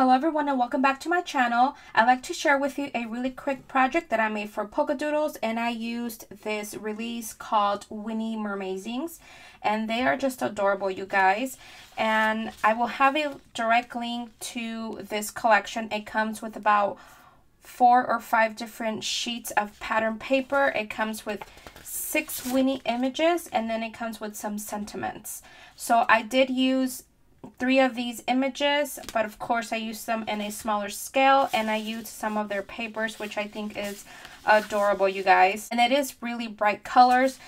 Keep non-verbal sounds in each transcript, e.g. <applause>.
Hello everyone and welcome back to my channel. I'd like to share with you a really quick project that I made for Polkadoodles and I used this release called Winnie Mermazings and they are just adorable you guys and I will have a direct link to this collection. It comes with about four or five different sheets of pattern paper. It comes with six Winnie images and then it comes with some sentiments. So I did use three of these images, but of course I used them in a smaller scale and I used some of their papers, which I think is adorable, you guys. And it is really bright colors,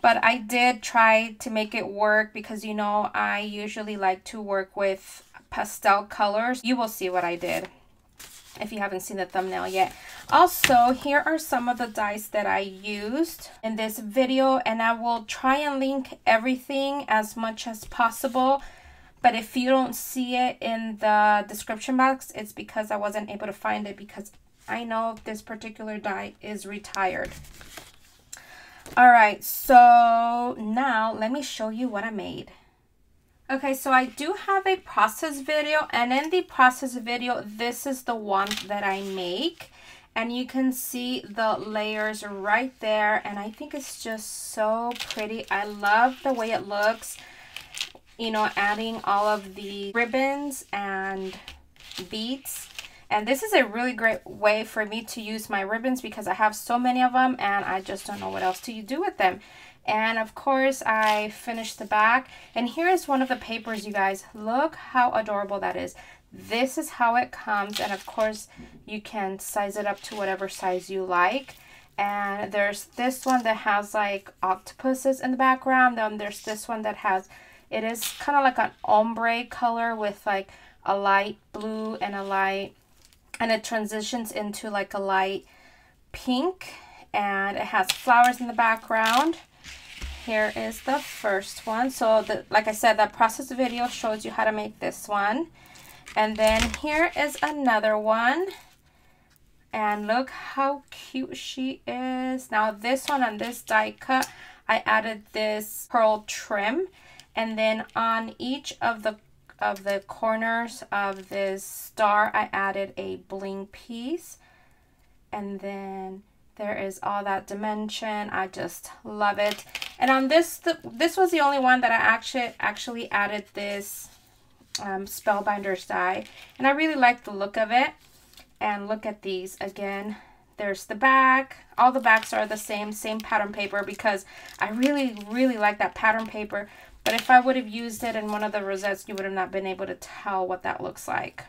but I did try to make it work because, you know, I usually like to work with pastel colors. You will see what I did if you haven't seen the thumbnail yet. Also, here are some of the dies that I used in this video and I will try and link everything as much as possible but if you don't see it in the description box, it's because I wasn't able to find it because I know this particular die is retired. All right, so now let me show you what I made. Okay, so I do have a process video and in the process video, this is the one that I make and you can see the layers right there and I think it's just so pretty. I love the way it looks you know, adding all of the ribbons and beads. And this is a really great way for me to use my ribbons because I have so many of them and I just don't know what else to do with them. And of course, I finished the back. And here is one of the papers, you guys. Look how adorable that is. This is how it comes. And of course, you can size it up to whatever size you like. And there's this one that has like octopuses in the background. Then there's this one that has it is kind of like an ombre color with like a light blue and a light, and it transitions into like a light pink and it has flowers in the background. Here is the first one. So the, like I said, that process video shows you how to make this one. And then here is another one. And look how cute she is. Now this one on this die cut, I added this pearl trim and then on each of the of the corners of this star I added a bling piece. And then there is all that dimension. I just love it. And on this this was the only one that I actually actually added this um, spellbinders die. And I really like the look of it. And look at these again. There's the back. All the backs are the same same pattern paper because I really really like that pattern paper but if I would have used it in one of the rosettes, you would have not been able to tell what that looks like.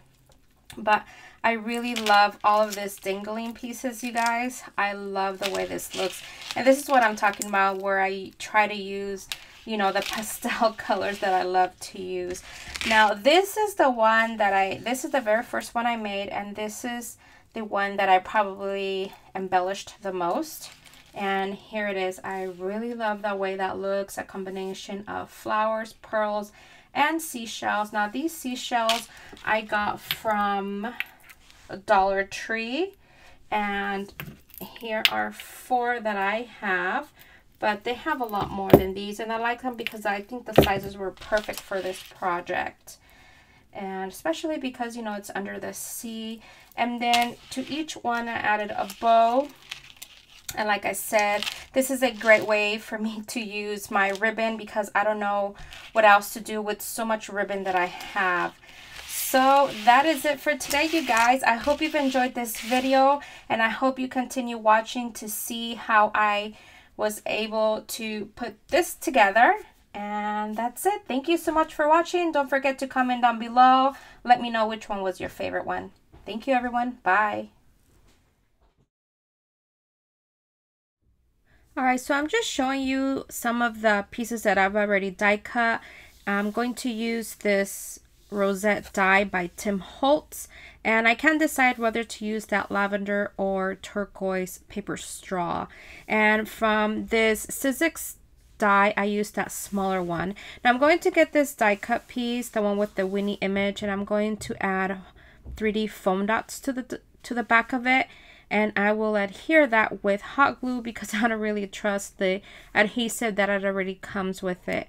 But I really love all of this dangling pieces, you guys. I love the way this looks. And this is what I'm talking about where I try to use, you know, the <laughs> pastel colors that I love to use. Now, this is the one that I, this is the very first one I made. And this is the one that I probably embellished the most and here it is. I really love the way that looks a combination of flowers pearls and seashells. Now these seashells I got from Dollar Tree and here are four that I have but they have a lot more than these and I like them because I think the sizes were perfect for this project. And especially because you know it's under the sea. And then to each one I added a bow and like I said, this is a great way for me to use my ribbon because I don't know what else to do with so much ribbon that I have. So that is it for today, you guys. I hope you've enjoyed this video and I hope you continue watching to see how I was able to put this together. And that's it. Thank you so much for watching. Don't forget to comment down below. Let me know which one was your favorite one. Thank you, everyone. Bye. Alright, so I'm just showing you some of the pieces that I've already die cut. I'm going to use this rosette die by Tim Holtz and I can't decide whether to use that lavender or turquoise paper straw. And from this Sizzix die, I used that smaller one. Now I'm going to get this die cut piece, the one with the Winnie image, and I'm going to add 3D foam dots to the to the back of it and I will adhere that with hot glue because <laughs> I don't really trust the adhesive that it already comes with it.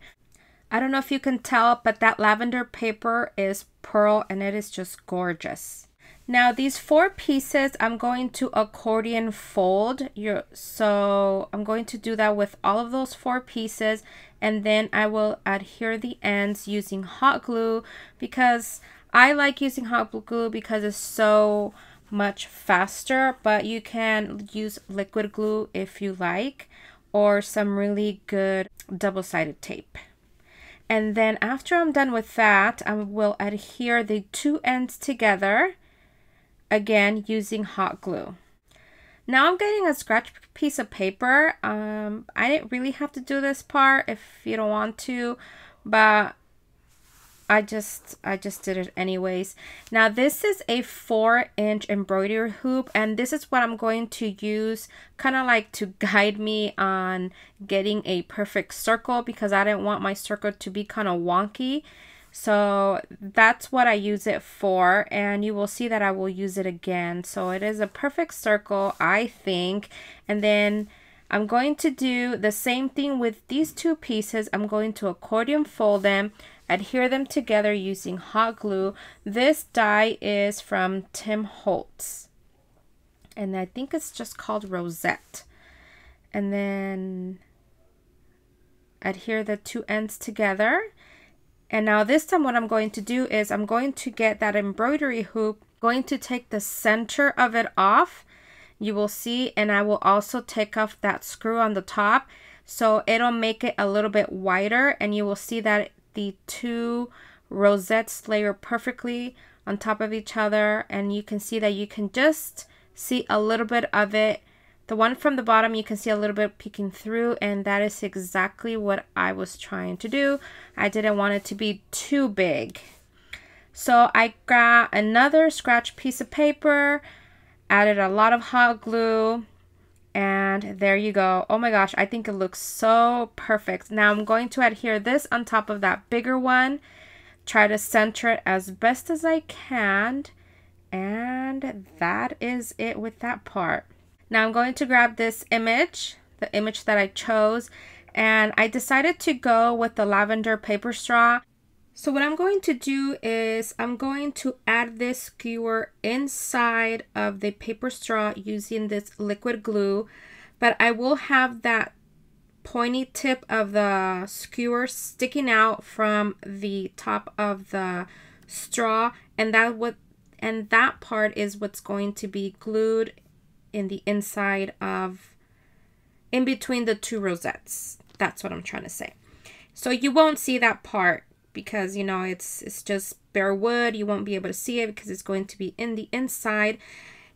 I don't know if you can tell, but that lavender paper is pearl and it is just gorgeous. Now these four pieces, I'm going to accordion fold. Your, so I'm going to do that with all of those four pieces and then I will adhere the ends using hot glue because I like using hot glue because it's so much faster, but you can use liquid glue if you like or some really good double-sided tape. And then after I'm done with that, I will adhere the two ends together again using hot glue. Now I'm getting a scratch piece of paper. Um, I didn't really have to do this part if you don't want to, but I just I just did it anyways. Now this is a four inch embroidery hoop and this is what I'm going to use kind of like to guide me on getting a perfect circle because I didn't want my circle to be kind of wonky. So that's what I use it for and you will see that I will use it again. So it is a perfect circle I think and then I'm going to do the same thing with these two pieces. I'm going to accordion fold them, adhere them together using hot glue. This die is from Tim Holtz and I think it's just called Rosette. And then adhere the two ends together and now this time what I'm going to do is I'm going to get that embroidery hoop, going to take the center of it off. You will see, and I will also take off that screw on the top. So it'll make it a little bit wider and you will see that the two rosettes layer perfectly on top of each other. And you can see that you can just see a little bit of it the one from the bottom, you can see a little bit peeking through, and that is exactly what I was trying to do. I didn't want it to be too big. So I got another scratch piece of paper, added a lot of hot glue, and there you go. Oh my gosh, I think it looks so perfect. Now I'm going to adhere this on top of that bigger one, try to center it as best as I can, and that is it with that part. Now I'm going to grab this image, the image that I chose, and I decided to go with the lavender paper straw. So what I'm going to do is I'm going to add this skewer inside of the paper straw using this liquid glue, but I will have that pointy tip of the skewer sticking out from the top of the straw and that what and that part is what's going to be glued in the inside of, in between the two rosettes. That's what I'm trying to say. So you won't see that part because, you know, it's, it's just bare wood. You won't be able to see it because it's going to be in the inside.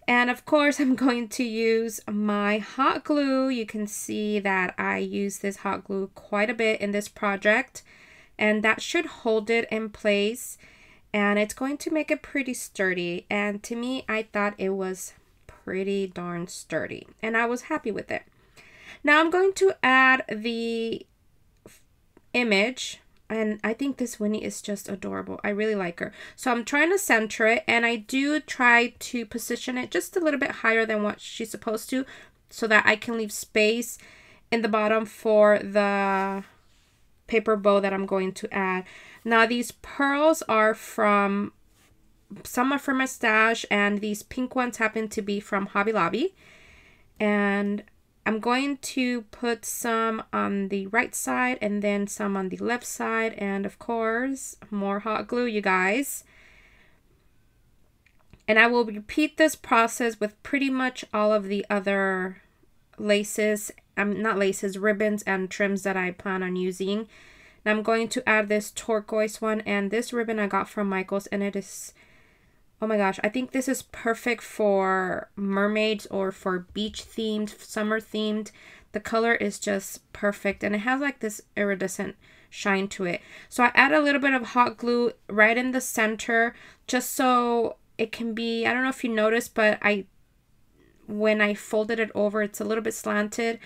And of course, <laughs> I'm going to use my hot glue. You can see that I use this hot glue quite a bit in this project. And that should hold it in place. And it's going to make it pretty sturdy. And to me, I thought it was pretty darn sturdy and I was happy with it. Now I'm going to add the image and I think this Winnie is just adorable. I really like her. So I'm trying to center it and I do try to position it just a little bit higher than what she's supposed to so that I can leave space in the bottom for the paper bow that I'm going to add. Now these pearls are from some are from my stash and these pink ones happen to be from Hobby Lobby. And I'm going to put some on the right side and then some on the left side. And of course, more hot glue, you guys. And I will repeat this process with pretty much all of the other laces, um, not laces, ribbons and trims that I plan on using. I'm going to add this turquoise one and this ribbon I got from Michaels and it is Oh my gosh, I think this is perfect for mermaids or for beach themed, summer themed. The color is just perfect and it has like this iridescent shine to it. So I add a little bit of hot glue right in the center just so it can be, I don't know if you noticed, but I, when I folded it over, it's a little bit slanted.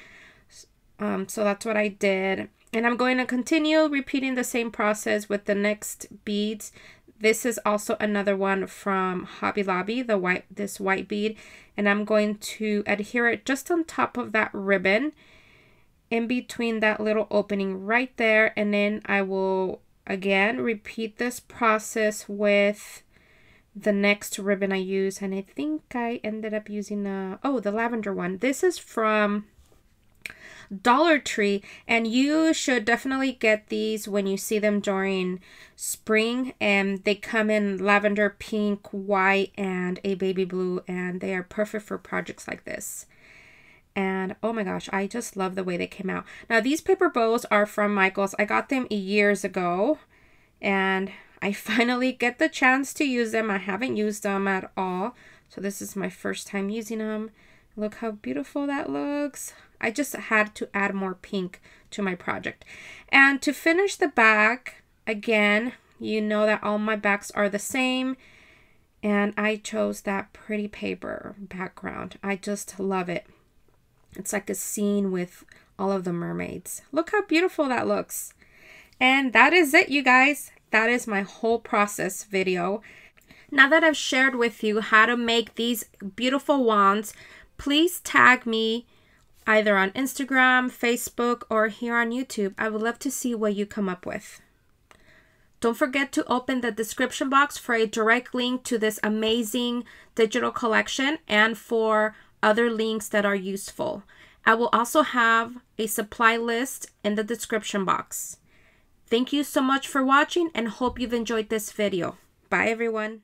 Um, so that's what I did. And I'm going to continue repeating the same process with the next beads. This is also another one from Hobby Lobby, the white this white bead, and I'm going to adhere it just on top of that ribbon. in between that little opening right there. And then I will again repeat this process with the next ribbon I use. And I think I ended up using a oh the lavender one. This is from Dollar Tree and you should definitely get these when you see them during spring and they come in lavender pink white and a baby blue and they are perfect for projects like this. And oh my gosh I just love the way they came out. Now these paper bows are from Michaels. I got them years ago and I <laughs> finally get the chance to use them. I haven't used them at all so this is my first time using them look how beautiful that looks I just had to add more pink to my project and to finish the back again you know that all my backs are the same and I chose that pretty paper background I just love it it's like a scene with all of the mermaids. Look how beautiful that looks. And that is it, you guys. That is my whole process video. Now that I've shared with you how to make these beautiful wands, please tag me either on Instagram, Facebook, or here on YouTube. I would love to see what you come up with. Don't forget to open the description box for a direct link to this amazing digital collection and for other links that are useful. I will also have a supply list in the description box. Thank you so much for watching and hope you've enjoyed this video. Bye everyone.